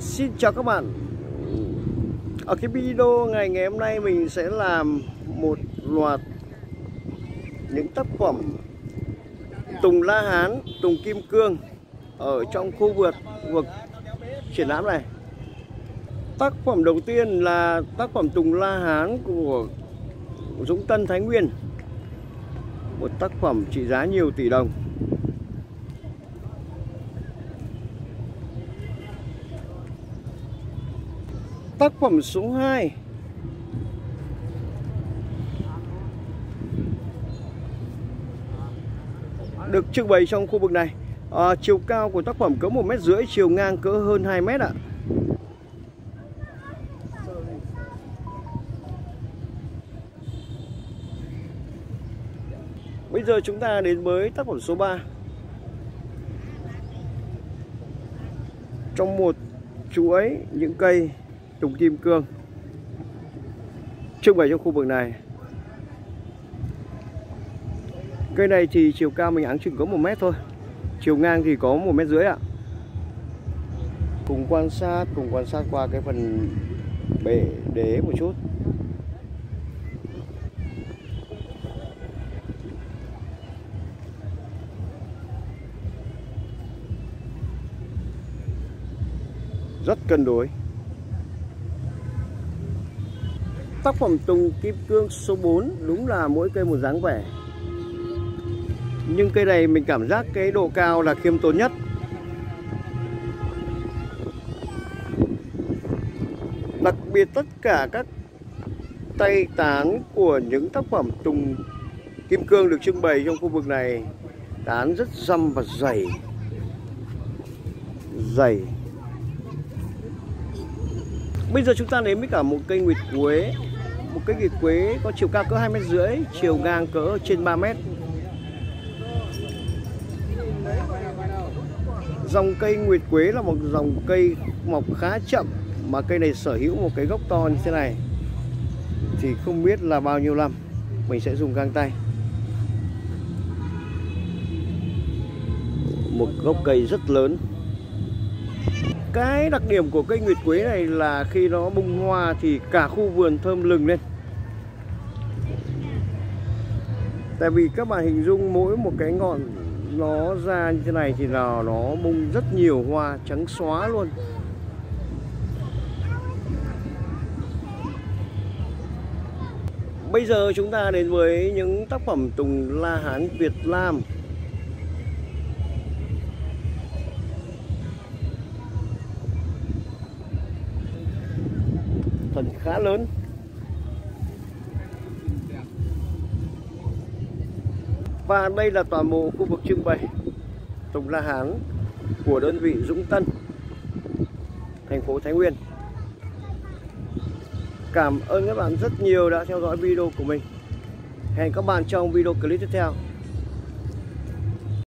Xin chào các bạn. Ở cái video ngày ngày hôm nay mình sẽ làm một loạt những tác phẩm Tùng La Hán, Tùng Kim Cương ở trong khu vực vực triển lãm này. Tác phẩm đầu tiên là tác phẩm Tùng La Hán của Dũng Tân Thái Nguyên. Một tác phẩm trị giá nhiều tỷ đồng. Tác phẩm số 2 Được trưng bày trong khu vực này à, Chiều cao của tác phẩm cỡ 1 mét rưỡi Chiều ngang cỡ hơn 2 mét ạ. Bây giờ chúng ta đến với tác phẩm số 3 Trong một chuỗi những cây trùng Kim Cương. Trưng bày trong khu vực này. Cây này thì chiều cao mình áng chừng có một mét thôi. Chiều ngang thì có một mét rưỡi ạ. Cùng quan sát, cùng quan sát qua cái phần bể đế một chút. Rất cân đối. Tác phẩm Tùng Kim Cương số 4 đúng là mỗi cây một dáng vẻ. Nhưng cây này mình cảm giác cái độ cao là khiêm tốn nhất. Đặc biệt tất cả các tay tán của những tác phẩm Tùng Kim Cương được trưng bày trong khu vực này Tán rất răm và dày. Dày. Bây giờ chúng ta đến với cả một cây nguyệt quế một cái nguyệt quế có chiều cao cỡ hai mét rưỡi, chiều ngang cỡ trên 3 mét. Dòng cây nguyệt quế là một dòng cây mọc khá chậm, mà cây này sở hữu một cái gốc to như thế này. Thì không biết là bao nhiêu năm, mình sẽ dùng găng tay. Một gốc cây rất lớn cái đặc điểm của cây nguyệt quế này là khi nó bung hoa thì cả khu vườn thơm lừng lên. Tại vì các bạn hình dung mỗi một cái ngọn nó ra như thế này thì là nó bung rất nhiều hoa trắng xóa luôn. Bây giờ chúng ta đến với những tác phẩm Tùng La Hán Việt Nam phần khá lớn. Và đây là toàn bộ khu vực trưng bày Tùng La Hán của đơn vị Dũng Tân, thành phố Thái Nguyên. Cảm ơn các bạn rất nhiều đã theo dõi video của mình. Hẹn các bạn trong video clip tiếp theo.